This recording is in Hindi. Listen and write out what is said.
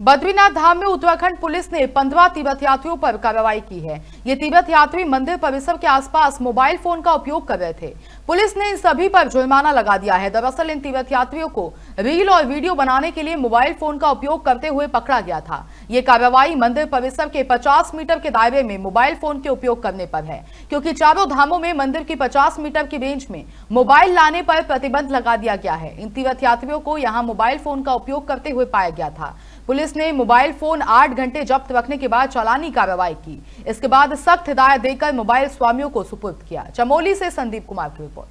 बद्रीनाथ धाम में उत्तराखंड पुलिस ने पंद्रह तीर्थ यात्रियों पर कार्रवाई की है। ये तीर्थ यात्री मंदिर परिसर के आसपास मोबाइल फ़ोन का उपयोग कर रहे थे। पुलिस ने इन सभी पर जुर्माना लगा दिया है। दरअसल इन तीर्थ यात्रियों को रील और वीडियो बनाने के लिए मोबाइल फ़ोन का उपयोग करते हुए पकड़ा गया था। ये कार्रवाई मंदिर परिसर के 50 मीटर के दायरे में मोबाइल फ़ोन के उपयोग करने पर है, क्योंकि चारों धामों में मंदिर की 50 मीटर की रेंज में मोबाइल लाने पर प्रतिबंध लगा दिया गया है। इन तीर्थ यात्रियों को यहाँ मोबाइल फ़ोन का उपयोग करते हुए पाया गया था। पुलिस ने मोबाइल फ़ोन आठ घंटे जब्त रखने के बाद चालानी कार्रवाई की। इसके बाद सख्त हिदायत देकर मोबाइल स्वामियों को सुपुर्द किया। चमोली से संदीप कुमार की रिपोर्ट।